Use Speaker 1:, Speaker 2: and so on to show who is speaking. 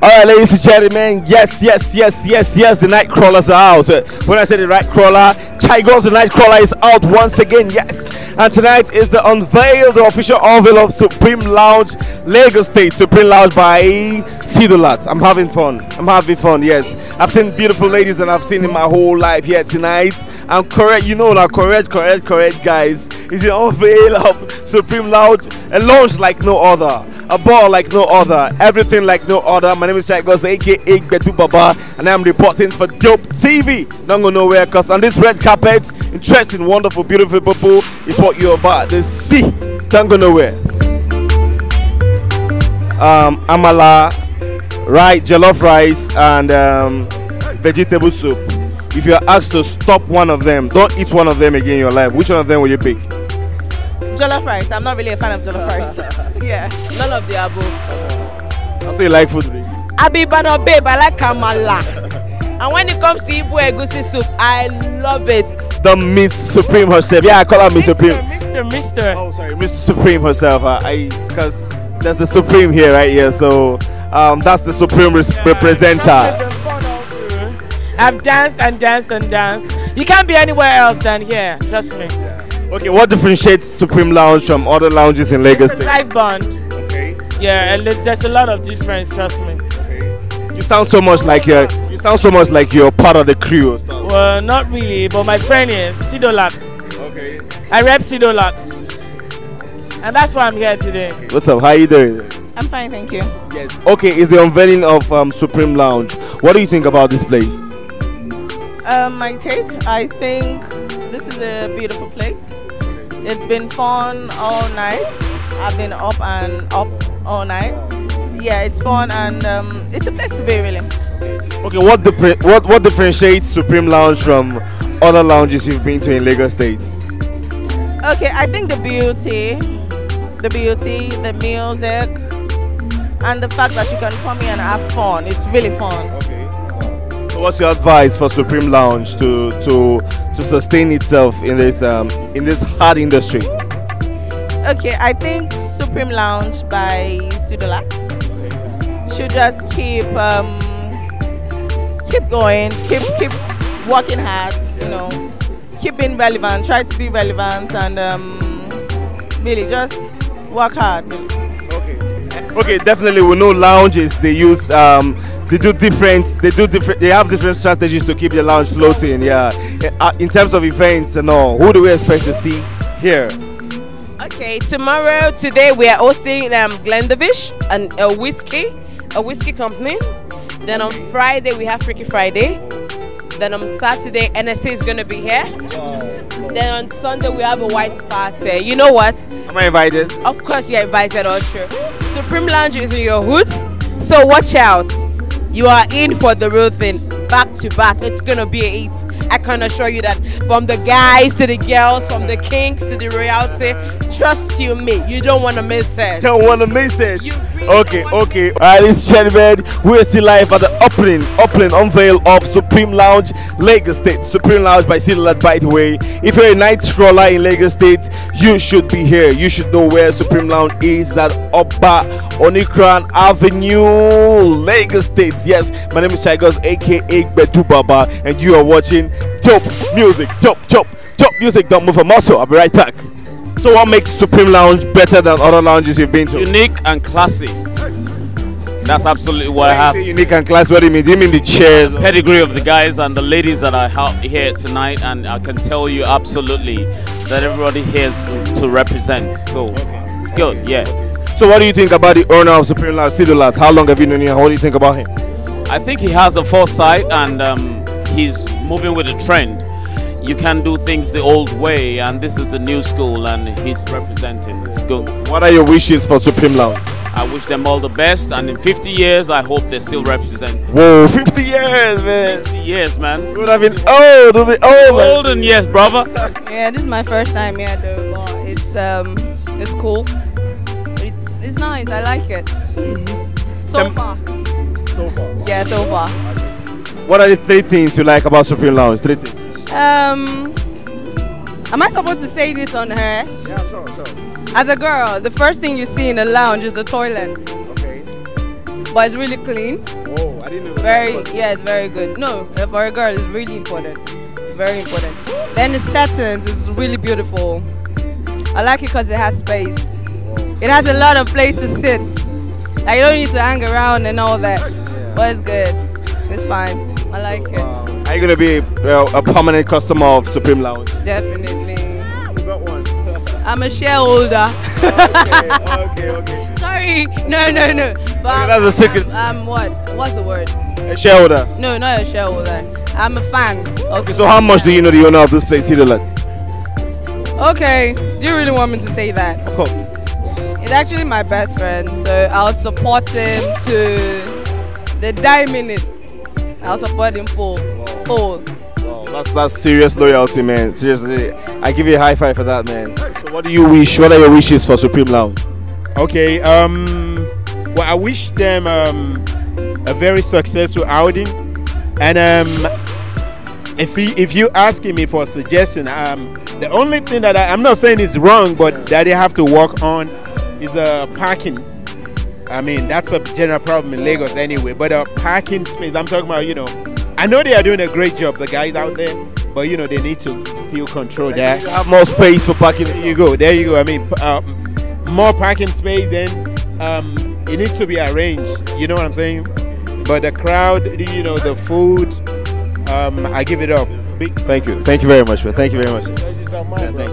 Speaker 1: All right, ladies and gentlemen, yes, yes, yes, yes, yes, the night crawlers are out. When I say the night crawler, Chigos the night crawler is out once again, yes. And tonight is the unveil, the official unveil of Supreme Lounge, Lagos State, Supreme Lounge by Siddoart. I'm having fun. I'm having fun, yes. I've seen beautiful ladies and I've seen in my whole life here tonight. I'm correct, you know, like correct, correct, correct, guys. It's the unveil of Supreme Lounge, a launch like no other a ball like no other, everything like no other. My name is Chagos, aka Betu Baba, and I'm reporting for Dope TV. Don't go nowhere, cause on this red carpet, interesting, wonderful, beautiful people is what you're about to see. Don't go nowhere. Um, amala, right, jollof rice, and um, vegetable soup. If you're asked to stop one of them, don't eat one of them again in your life. Which one of them will you pick?
Speaker 2: Jollof rice. I'm not really a fan of jollof rice. yeah.
Speaker 3: None of the above.
Speaker 1: I'll say you like food.
Speaker 3: I be Bano babe, I like Kamala. And when it comes to Igbo egusi soup, I love it.
Speaker 1: The Miss Supreme herself. Yeah, I call her Miss Supreme.
Speaker 3: Mr. Mister.
Speaker 1: Oh, sorry, Mr. Supreme herself. Uh, I because there's the Supreme here, right here. So um, that's the Supreme res- representative.
Speaker 3: I've danced and danced and danced. You can't be anywhere else than here. Trust me.
Speaker 1: Okay, what differentiates Supreme Lounge from other lounges in Lagos
Speaker 3: It's a
Speaker 1: State?
Speaker 3: live band.
Speaker 1: Okay,
Speaker 3: Yeah, and there's there's a lot of difference. Trust me.
Speaker 1: okay. You sound so much like you're. You sound so much like you're part of the crew. or stuff.
Speaker 3: Well, not really, but my friend is Siddoart.
Speaker 1: Okay.
Speaker 3: I rep Siddoart. And that's why I'm here today.
Speaker 1: What's up? How you doing?
Speaker 2: I'm fine, thank you.
Speaker 1: Yes. Okay, it's the unveiling of um, Supreme Lounge. What do you think about this place?
Speaker 2: Um, my take, I think this is a beautiful place. It's been fun all night. I've been up and up all night. Yeah, it's fun and um, it's a place to be really.
Speaker 1: Okay, what what what differentiates Supreme Lounge from other lounges you've been to in Lagos State?
Speaker 2: Okay, I think the beauty, the beauty, the music, and the fact that you can come here and have fun. It's really fun.
Speaker 1: Okay. What's your advice for Supreme Lounge to to to sustain itself in this um in this hard industry?
Speaker 2: Okay, I think Supreme Lounge by Siddoart should just keep um, keep going, keep keep working hard. You know, keep being relevant. Try to be relevant and um, really just work hard.
Speaker 1: Okay, definitely we know lounges they use um they do different they do different they have different strategies to keep the lounge floating. Yeah, uh, in terms of events and all, who do we expect to see here?
Speaker 3: Okay, tomorrow, today we are hosting um, Glenfiddich and a whiskey, a whiskey company. Then on Friday we have Freaky Friday. Then on Saturday NSA is gonna be here. Then on Sunday we have a white party. You know what?
Speaker 1: Am I invited?
Speaker 3: Of course you're invited, all. Supreme Lounge is in your hood, so watch out. You are in for the real thing. Back to back, it's gonna be a hit. I can assure you that from the guys to the girls, from the kings to the royalty, trust you me, you don't wanna miss it.
Speaker 1: Don't want to miss it.
Speaker 3: Really
Speaker 1: Okay, okay. All right, ladies and gentlemen, we're still live at the opening, opening unveil of Supreme Lounge, Lagos State. Supreme Lounge by Siddoart, by the way. If you're a night scroller in Lagos State, you should be here. You should know where Supreme Lounge is at Oba Onikran Avenue, Lagos State. Yes, my name is Chagos, aka Betu Baba, and you are watching Dope Music. Dope, dope, dope music. Don't move a muscle. I'll be right back. So, what makes Supreme Lounge better than other lounges you've been to?
Speaker 4: unique and classy. That's absolutely what I
Speaker 1: When you
Speaker 4: have.
Speaker 1: unique and class. What do you mean? Do you mean the chairs?
Speaker 4: Pedigree of the guys and the ladies that are here tonight, and I can tell you absolutely that everybody here is to represent. So it's good, yeah.
Speaker 1: So, what do you think about the owner of Supreme Lounge, Siddoart? How long have you known him? What do you think about him?
Speaker 4: I think he has a foresight and um, he's moving with the trend. You can do things the old way, and this is the new school, and he's representing. It's good.
Speaker 1: What are your wishes for Supreme Lounge?
Speaker 4: I wish them all the best, and in 50 years, I hope they're still representing.
Speaker 1: Whoa, 50 years, man.
Speaker 4: 50 years, man.
Speaker 1: You would have been old, would be old, man.
Speaker 4: Golden years, brother.
Speaker 5: Yeah, this is my first time here though, but it's um it's cool. It's it's nice. I like it. So
Speaker 1: Tem-
Speaker 5: far.
Speaker 1: So far.
Speaker 5: So far.
Speaker 1: What are the three things you like about Supreme Lounge? Three things.
Speaker 5: Um Am I supposed to say this on her?
Speaker 1: Yeah, sure, sure.
Speaker 5: As a girl, the first thing you see in the lounge is the toilet,
Speaker 1: Okay.
Speaker 5: but it's really clean.
Speaker 1: Oh, I didn't know.
Speaker 5: Very, yeah, it's very good. No, for a girl, it's really important. Very important. Then the settings is really beautiful. I like it because it has space. It has a lot of place to sit. Like you don't need to hang around and all that. But it's good. It's fine. I like it.
Speaker 1: Are you gonna be uh, a permanent customer of Supreme Lounge?
Speaker 5: Definitely.
Speaker 1: You got one.
Speaker 5: I'm a shareholder.
Speaker 1: okay, okay, okay.
Speaker 5: Sorry. No, no, no. But
Speaker 1: Okay, that's a secret.
Speaker 5: I'm, I'm what? What's the word?
Speaker 1: A shareholder.
Speaker 5: No, not a shareholder. I'm a fan.
Speaker 1: Okay, so how much do you know the owner of this place, Siddoart?
Speaker 5: Okay. Do you really want me to say that?
Speaker 1: Of course.
Speaker 5: He's actually my best friend, so I'll support him to the die minute. I'll support him full, full.
Speaker 1: Wow, that's that's serious loyalty, man. Seriously, I give you a high five for that, man. So, what do you wish? What are your wishes for Supreme Lounge?
Speaker 6: Okay. Um. Well, I wish them um a very successful outing, and um, if he, if you asking me for a suggestion, um, the only thing that I, I'm not saying is wrong, but that they have to work on is uh, parking. I mean, that's a general problem in Lagos anyway. But uh, parking space, I'm talking about, you know, I know they are doing a great job, the guys out there, but you know, they need to still control that.
Speaker 1: Have more space for parking.
Speaker 6: There you go. There you go. I mean, uh, more parking space. Then um, it needs to be arranged. You know what I'm saying? But the crowd, you know, the food, um, I give it up.
Speaker 1: Thank you. Thank you very much, man. Thank you very much.
Speaker 6: pleasure on mine, bro.